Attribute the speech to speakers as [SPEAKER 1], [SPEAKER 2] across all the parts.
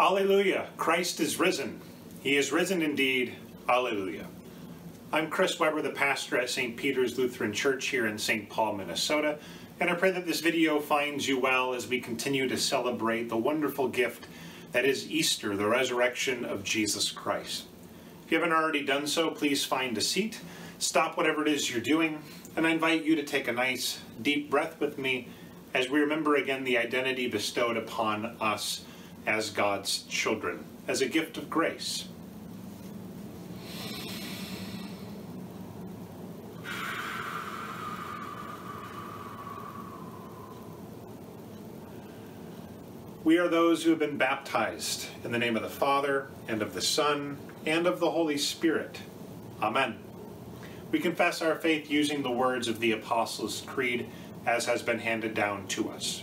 [SPEAKER 1] Alleluia! Christ is risen. He is risen indeed. Alleluia. I'm Chris Weber, the pastor at St. Peter's Lutheran Church here in St. Paul, Minnesota, and I pray that this video finds you well as we continue to celebrate the wonderful gift that is Easter, the resurrection of Jesus Christ. If you haven't already done so, please find a seat, stop whatever it is you're doing, and I invite you to take a nice deep breath with me as we remember again the identity bestowed upon us as God's children, as a gift of grace. We are those who have been baptized in the name of the Father, and of the Son, and of the Holy Spirit. Amen. We confess our faith using the words of the Apostles' Creed as has been handed down to us.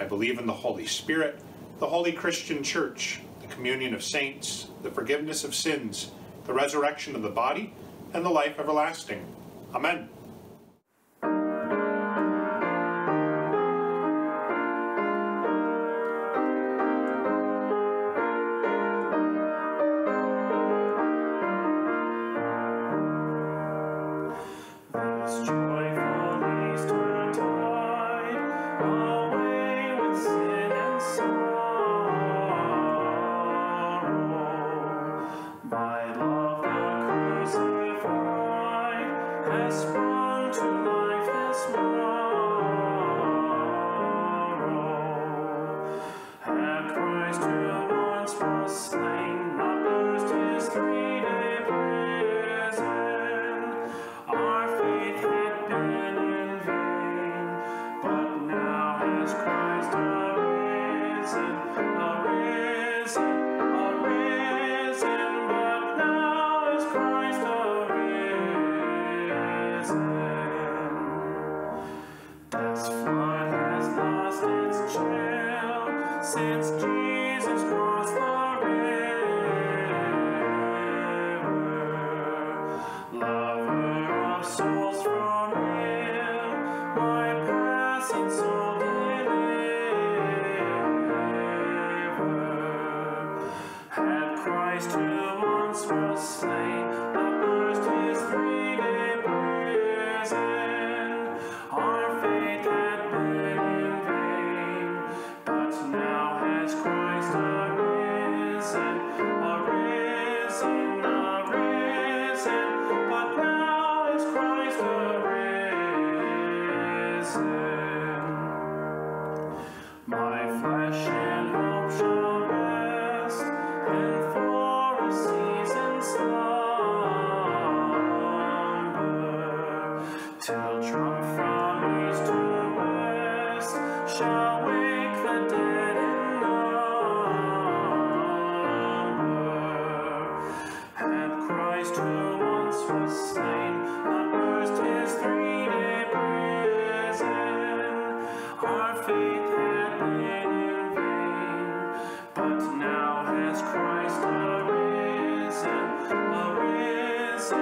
[SPEAKER 1] I believe in the Holy Spirit, the holy Christian Church, the communion of saints, the forgiveness of sins, the resurrection of the body, and the life everlasting. Amen.
[SPEAKER 2] Arisen, arisen, arisen. A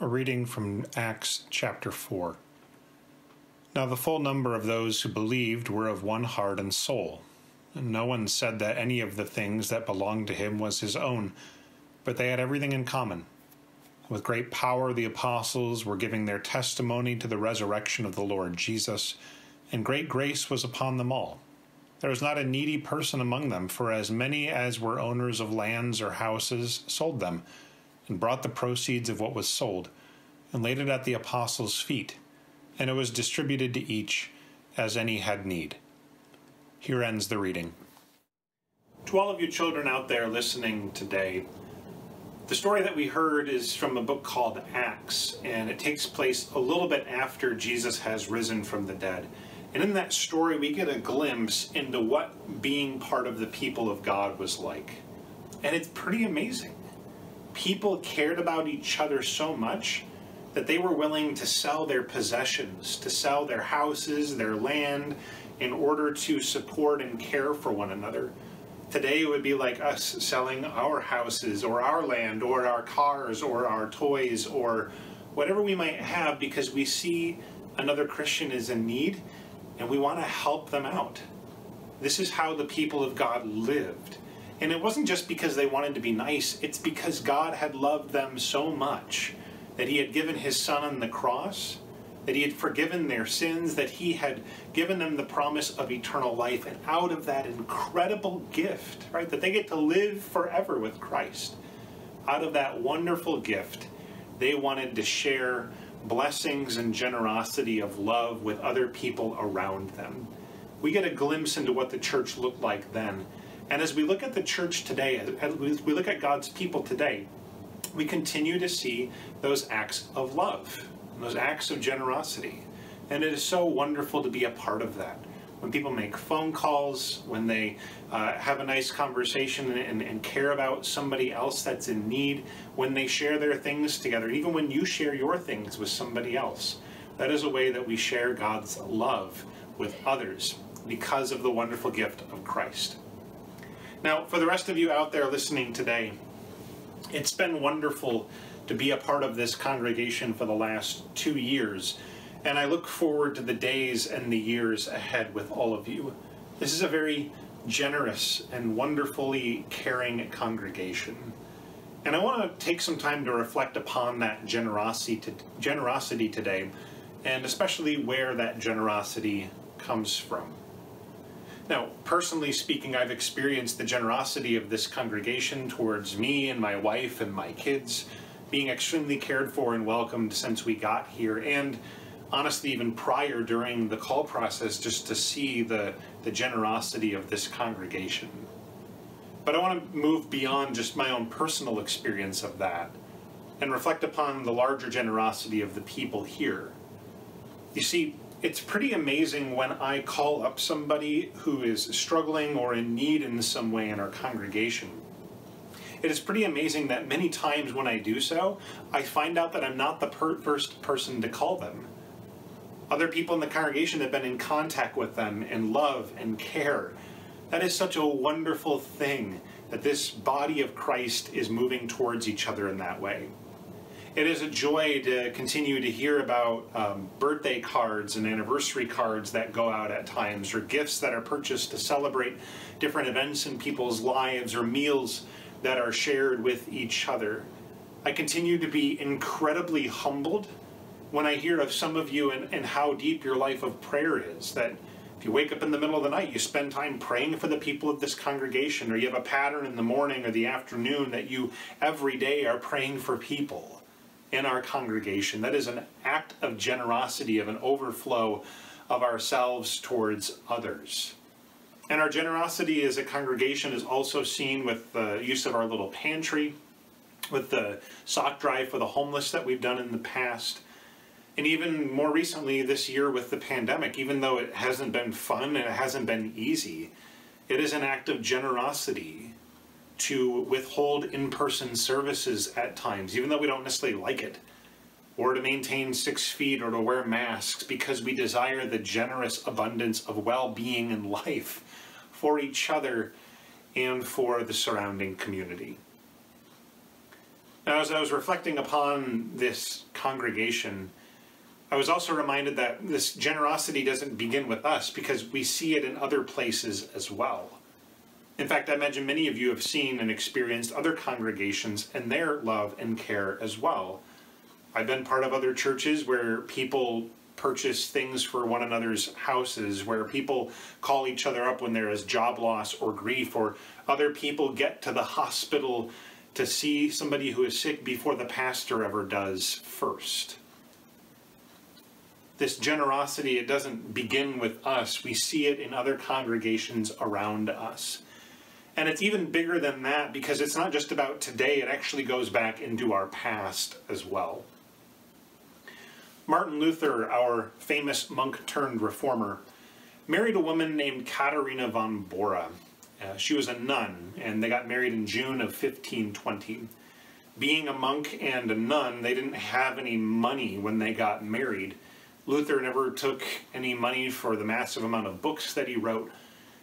[SPEAKER 1] reading from Acts chapter 4. Now the full number of those who believed were of one heart and soul. And no one said that any of the things that belonged to him was his own, but they had everything in common. With great power the apostles were giving their testimony to the resurrection of the Lord Jesus, and great grace was upon them all. There was not a needy person among them, for as many as were owners of lands or houses sold them, and brought the proceeds of what was sold, and laid it at the apostles' feet, and it was distributed to each as any had need. Here ends the reading. To all of you children out there listening today, The story that we heard is from a book called Acts, and it takes place a little bit after Jesus has risen from the dead. And in that story, we get a glimpse into what being part of the people of God was like. And it's pretty amazing. People cared about each other so much that they were willing to sell their possessions, to sell their houses, their land, in order to support and care for one another. Today it would be like us selling our houses or our land or our cars or our toys or whatever we might have because we see another Christian is in need and we want to help them out. This is how the people of God lived. And it wasn't just because they wanted to be nice, it's because God had loved them so much that He had given His Son on the cross that he had forgiven their sins, that he had given them the promise of eternal life, and out of that incredible gift, right, that they get to live forever with Christ, out of that wonderful gift, they wanted to share blessings and generosity of love with other people around them. We get a glimpse into what the church looked like then. And as we look at the church today, as we look at God's people today, we continue to see those acts of love those acts of generosity. And it is so wonderful to be a part of that. When people make phone calls, when they uh, have a nice conversation and, and, care about somebody else that's in need, when they share their things together, even when you share your things with somebody else, that is a way that we share God's love with others because of the wonderful gift of Christ. Now, for the rest of you out there listening today, it's been wonderful to be a part of this congregation for the last two years, and I look forward to the days and the years ahead with all of you. This is a very generous and wonderfully caring congregation. And I want to take some time to reflect upon that generosity, to, generosity today, and especially where that generosity comes from. Now, personally speaking, I've experienced the generosity of this congregation towards me and my wife and my kids being extremely cared for and welcomed since we got here, and honestly, even prior during the call process, just to see the, the generosity of this congregation. But I want to move beyond just my own personal experience of that and reflect upon the larger generosity of the people here. You see, it's pretty amazing when I call up somebody who is struggling or in need in some way in our congregation it is pretty amazing that many times when I do so, I find out that I'm not the per first person to call them. Other people in the congregation have been in contact with them and love and care. That is such a wonderful thing that this body of Christ is moving towards each other in that way. It is a joy to continue to hear about um, birthday cards and anniversary cards that go out at times, or gifts that are purchased to celebrate different events in people's lives, or meals that are shared with each other. I continue to be incredibly humbled when I hear of some of you and, and how deep your life of prayer is. That if you wake up in the middle of the night, you spend time praying for the people of this congregation, or you have a pattern in the morning or the afternoon that you every day are praying for people in our congregation. That is an act of generosity, of an overflow of ourselves towards others. And our generosity as a congregation is also seen with the use of our little pantry, with the sock drive for the homeless that we've done in the past. And even more recently this year with the pandemic, even though it hasn't been fun and it hasn't been easy, it is an act of generosity to withhold in-person services at times, even though we don't necessarily like it, or to maintain six feet or to wear masks because we desire the generous abundance of well-being and life for each other and for the surrounding community. Now, as I was reflecting upon this congregation, I was also reminded that this generosity doesn't begin with us because we see it in other places as well. In fact, I imagine many of you have seen and experienced other congregations and their love and care as well. I've been part of other churches where people purchase things for one another's houses, where people call each other up when there is job loss or grief, or other people get to the hospital to see somebody who is sick before the pastor ever does first. This generosity, it doesn't begin with us. We see it in other congregations around us. And it's even bigger than that because it's not just about today, it actually goes back into our past as well. Martin Luther, our famous monk turned reformer, married a woman named Katharina von Bora. Uh, she was a nun, and they got married in June of 1520. Being a monk and a nun, they didn't have any money when they got married. Luther never took any money for the massive amount of books that he wrote,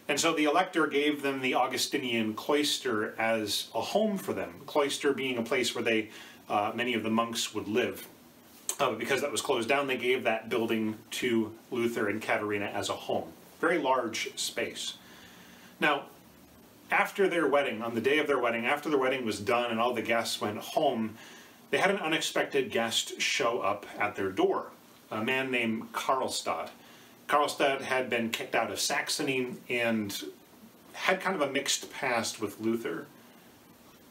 [SPEAKER 1] and so the elector gave them the Augustinian cloister as a home for them, cloister being a place where they, uh, many of the monks would live. Uh, because that was closed down, they gave that building to Luther and Katharina as a home. Very large space. Now, after their wedding, on the day of their wedding, after the wedding was done and all the guests went home, they had an unexpected guest show up at their door, a man named Karlstadt. Karlstadt had been kicked out of Saxony and had kind of a mixed past with Luther.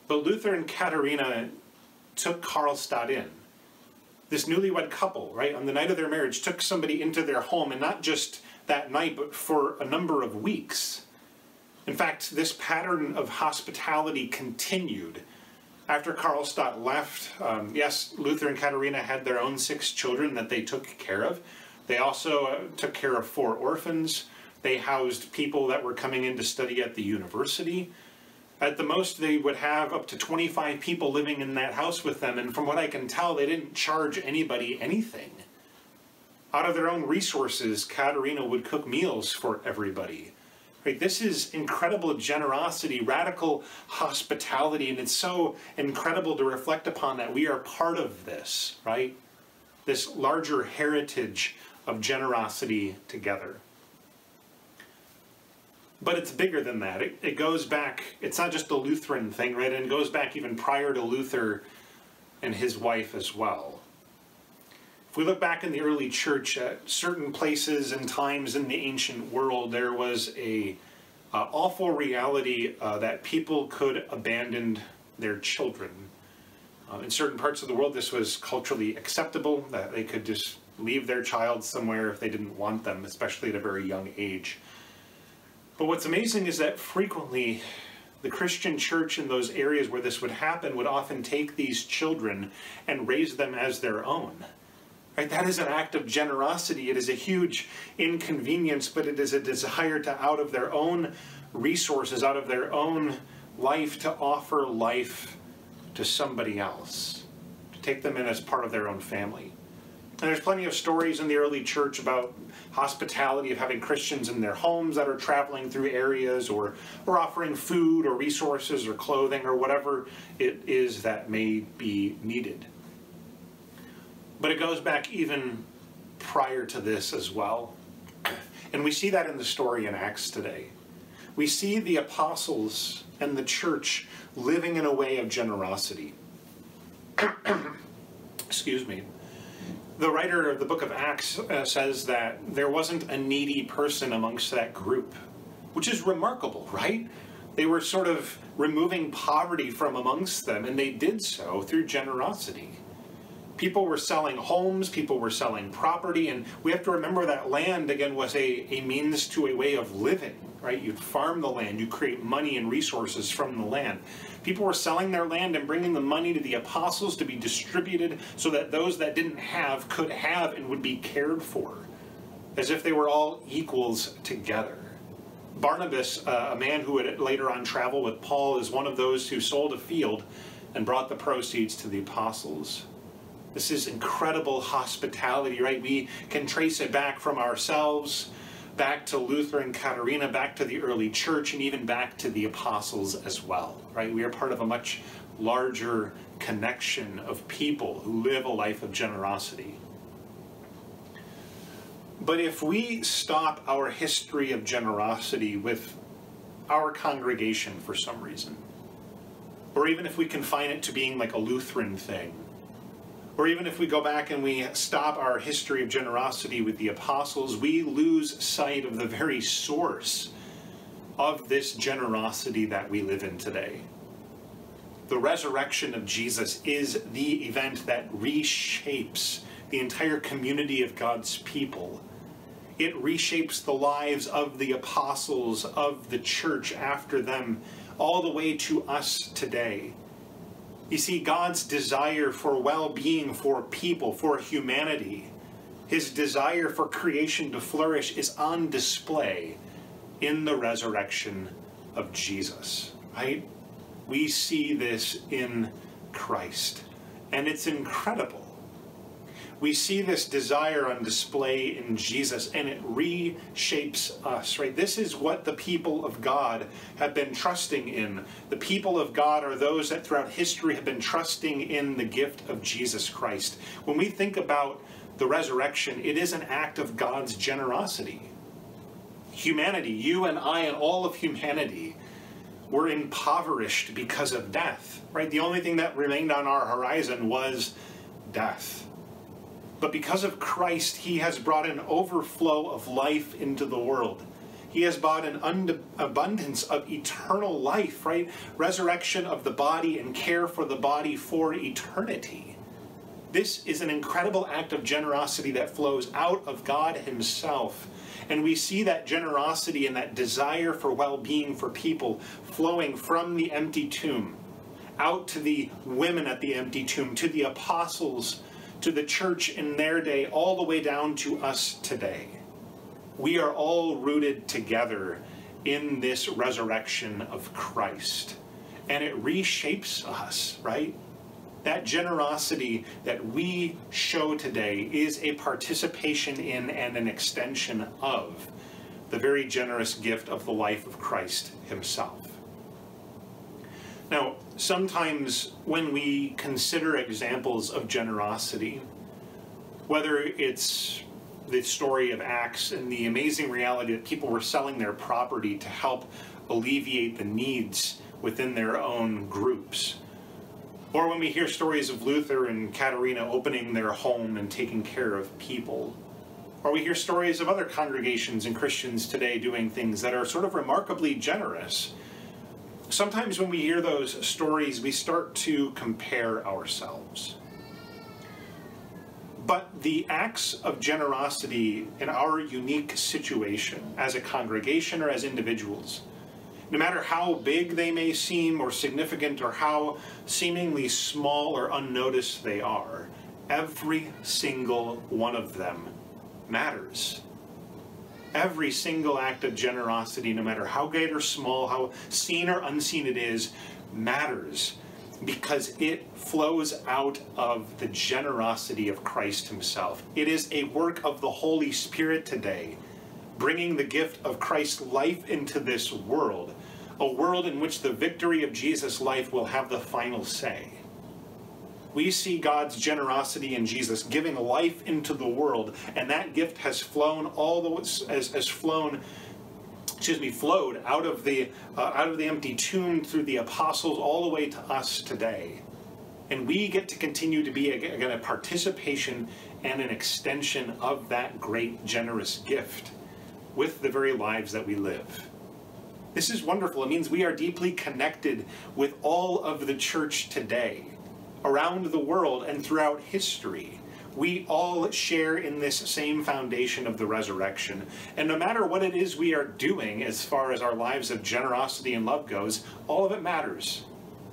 [SPEAKER 1] But Luther and Katharina took Karlstadt in. This newlywed couple, right, on the night of their marriage, took somebody into their home, and not just that night, but for a number of weeks. In fact, this pattern of hospitality continued after Karlstadt left. Um, yes, Luther and Katharina had their own six children that they took care of. They also uh, took care of four orphans. They housed people that were coming in to study at the university. At the most, they would have up to 25 people living in that house with them, and from what I can tell, they didn't charge anybody anything. Out of their own resources, Katharina would cook meals for everybody. Right? This is incredible generosity, radical hospitality, and it's so incredible to reflect upon that we are part of this, right? This larger heritage of generosity together. But it's bigger than that. It, it goes back, it's not just a Lutheran thing, right? And it goes back even prior to Luther and his wife as well. If we look back in the early church, at certain places and times in the ancient world, there was a uh, awful reality uh, that people could abandon their children. Uh, in certain parts of the world, this was culturally acceptable, that they could just leave their child somewhere if they didn't want them, especially at a very young age. But what's amazing is that frequently the Christian church in those areas where this would happen would often take these children and raise them as their own. Right? That is an act of generosity. It is a huge inconvenience, but it is a desire to, out of their own resources, out of their own life, to offer life to somebody else, to take them in as part of their own family. And there's plenty of stories in the early church about hospitality of having Christians in their homes that are traveling through areas or, or offering food or resources or clothing or whatever it is that may be needed. But it goes back even prior to this as well. And we see that in the story in Acts today. We see the apostles and the church living in a way of generosity. Excuse me the writer of the book of Acts uh, says that there wasn't a needy person amongst that group, which is remarkable, right? They were sort of removing poverty from amongst them, and they did so through generosity. People were selling homes, people were selling property, and we have to remember that land, again, was a, a means to a way of living, right? You'd farm the land, you create money and resources from the land. People were selling their land and bringing the money to the apostles to be distributed so that those that didn't have could have and would be cared for, as if they were all equals together. Barnabas, uh, a man who would later on travel with Paul, is one of those who sold a field and brought the proceeds to the apostles. This is incredible hospitality, right? We can trace it back from ourselves back to Luther and Katharina, back to the early church, and even back to the apostles as well, right? We are part of a much larger connection of people who live a life of generosity. But if we stop our history of generosity with our congregation for some reason, or even if we confine it to being like a Lutheran thing, or even if we go back and we stop our history of generosity with the apostles, we lose sight of the very source of this generosity that we live in today. The resurrection of Jesus is the event that reshapes the entire community of God's people. It reshapes the lives of the apostles, of the church after them, all the way to us today. You see, God's desire for well being for people, for humanity, his desire for creation to flourish is on display in the resurrection of Jesus, right? We see this in Christ, and it's incredible. We see this desire on display in Jesus, and it reshapes us, right? This is what the people of God have been trusting in. The people of God are those that throughout history have been trusting in the gift of Jesus Christ. When we think about the resurrection, it is an act of God's generosity. Humanity, you and I and all of humanity, were impoverished because of death, right? The only thing that remained on our horizon was death. But because of Christ, He has brought an overflow of life into the world. He has brought an abundance of eternal life, right? Resurrection of the body and care for the body for eternity. This is an incredible act of generosity that flows out of God Himself. And we see that generosity and that desire for well being for people flowing from the empty tomb out to the women at the empty tomb, to the apostles, to the church in their day, all the way down to us today. We are all rooted together in this resurrection of Christ. And it reshapes us, right? That generosity that we show today is a participation in and an extension of the very generous gift of the life of Christ Himself. Now, sometimes when we consider examples of generosity, whether it's the story of Acts and the amazing reality that people were selling their property to help alleviate the needs within their own groups, or when we hear stories of Luther and Katharina opening their home and taking care of people, or we hear stories of other congregations and Christians today doing things that are sort of remarkably generous sometimes when we hear those stories, we start to compare ourselves. But the acts of generosity in our unique situation as a congregation or as individuals, no matter how big they may seem or significant or how seemingly small or unnoticed they are, every single one of them matters every single act of generosity, no matter how great or small, how seen or unseen it is, matters because it flows out of the generosity of Christ Himself. It is a work of the Holy Spirit today, bringing the gift of Christ's life into this world, a world in which the victory of Jesus' life will have the final say we see God's generosity in Jesus giving life into the world, and that gift has flown all the has, has flown excuse me, flowed out of the uh, out of the empty tomb through the apostles all the way to us today. And we get to continue to be again a participation and an extension of that great generous gift with the very lives that we live. This is wonderful. It means we are deeply connected with all of the church today around the world and throughout history. We all share in this same foundation of the resurrection. And no matter what it is we are doing as far as our lives of generosity and love goes, all of it matters.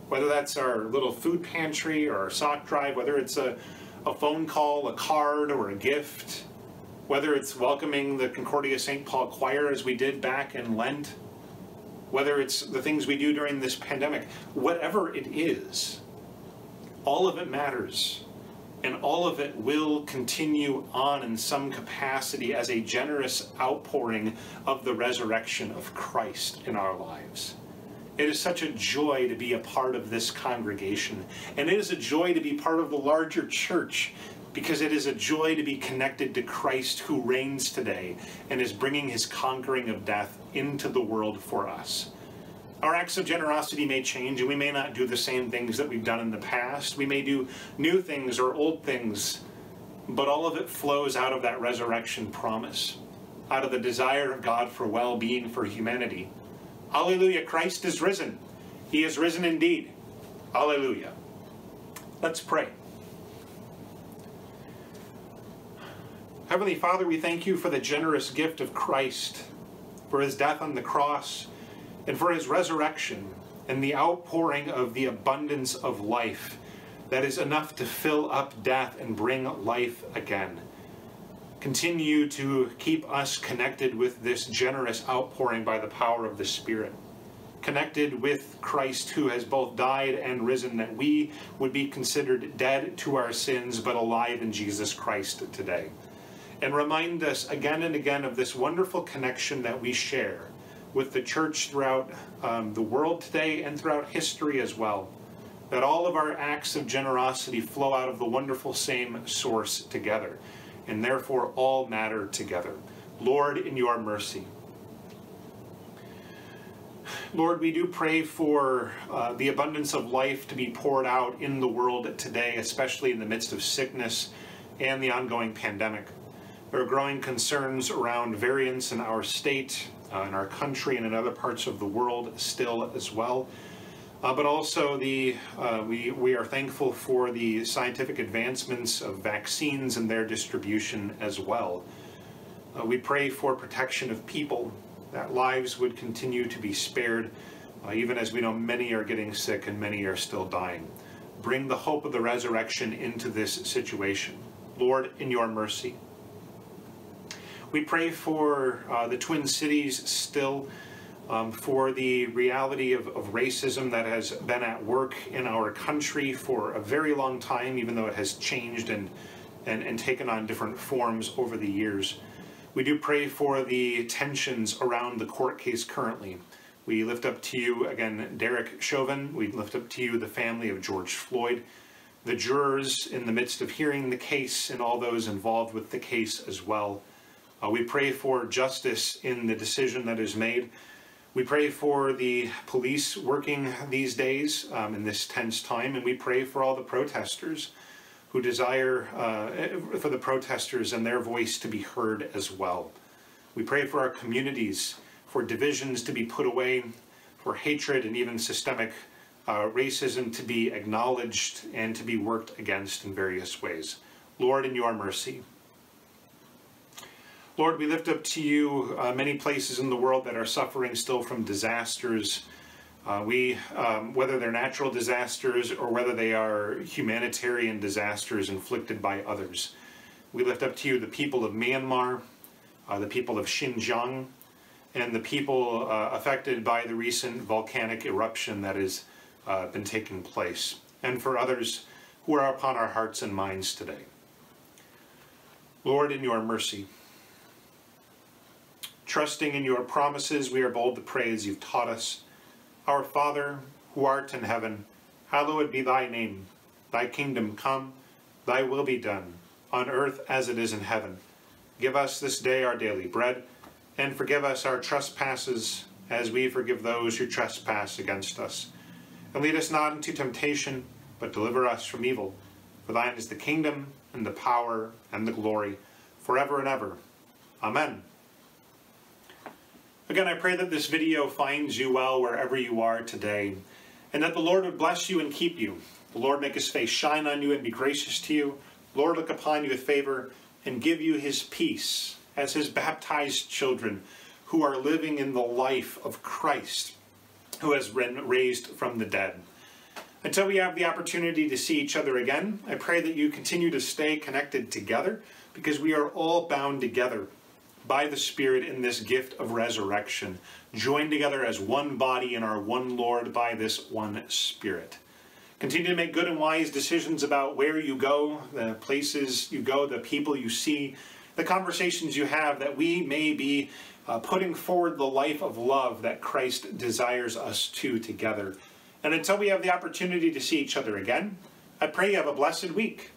[SPEAKER 1] Whether that's our little food pantry or our sock drive, whether it's a, a phone call, a card, or a gift, whether it's welcoming the Concordia St. Paul choir as we did back in Lent, whether it's the things we do during this pandemic, whatever it is, all of it matters. And all of it will continue on in some capacity as a generous outpouring of the resurrection of Christ in our lives. It is such a joy to be a part of this congregation. And it is a joy to be part of the larger church because it is a joy to be connected to Christ who reigns today and is bringing his conquering of death into the world for us. Our acts of generosity may change, and we may not do the same things that we've done in the past. We may do new things or old things, but all of it flows out of that resurrection promise, out of the desire of God for well being for humanity. Hallelujah, Christ is risen. He is risen indeed. Hallelujah. Let's pray. Heavenly Father, we thank you for the generous gift of Christ, for his death on the cross and for his resurrection, and the outpouring of the abundance of life that is enough to fill up death and bring life again. Continue to keep us connected with this generous outpouring by the power of the Spirit. Connected with Christ, who has both died and risen, that we would be considered dead to our sins, but alive in Jesus Christ today. And remind us again and again of this wonderful connection that we share with the church throughout um, the world today and throughout history as well. That all of our acts of generosity flow out of the wonderful same source together and therefore all matter together. Lord, in your mercy. Lord, we do pray for uh, the abundance of life to be poured out in the world today, especially in the midst of sickness and the ongoing pandemic. There are growing concerns around variants in our state, uh, in our country, and in other parts of the world still as well. Uh, but also the uh, we we are thankful for the scientific advancements of vaccines and their distribution as well. Uh, we pray for protection of people, that lives would continue to be spared, uh, even as we know many are getting sick and many are still dying. Bring the hope of the resurrection into this situation, Lord, in your mercy. We pray for uh, the Twin Cities still um, for the reality of, of, racism that has been at work in our country for a very long time, even though it has changed and, and, and taken on different forms over the years. We do pray for the tensions around the court case currently. We lift up to you, again, Derek Chauvin. We lift up to you the family of George Floyd, the jurors in the midst of hearing the case, and all those involved with the case as well. Uh, we pray for justice in the decision that is made. We pray for the police working these days um, in this tense time, and we pray for all the protesters who desire uh, for the protesters and their voice to be heard as well. We pray for our communities, for divisions to be put away, for hatred and even systemic uh, racism to be acknowledged and to be worked against in various ways. Lord, in your mercy, Lord, we lift up to you uh, many places in the world that are suffering still from disasters. Uh, we, um, whether they're natural disasters or whether they are humanitarian disasters inflicted by others. We lift up to you the people of Myanmar, uh, the people of Xinjiang, and the people uh, affected by the recent volcanic eruption that has uh, been taking place, and for others who are upon our hearts and minds today. Lord, in your mercy, Trusting in your promises, we are bold to pray as you've taught us. Our Father, who art in heaven, hallowed be thy name. Thy kingdom come, thy will be done, on earth as it is in heaven. Give us this day our daily bread, and forgive us our trespasses, as we forgive those who trespass against us. And lead us not into temptation, but deliver us from evil. For thine is the kingdom, and the power, and the glory, forever and ever. Amen. Again, I pray that this video finds you well wherever you are today, and that the Lord would bless you and keep you. The Lord make his face shine on you and be gracious to you. The Lord look upon you with favor and give you his peace as his baptized children who are living in the life of Christ, who has been raised from the dead. Until we have the opportunity to see each other again, I pray that you continue to stay connected together because we are all bound together by the Spirit in this gift of resurrection, joined together as one body in our one Lord by this one Spirit. Continue to make good and wise decisions about where you go, the places you go, the people you see, the conversations you have, that we may be uh, putting forward the life of love that Christ desires us to together. And until we have the opportunity to see each other again, I pray you have a blessed week.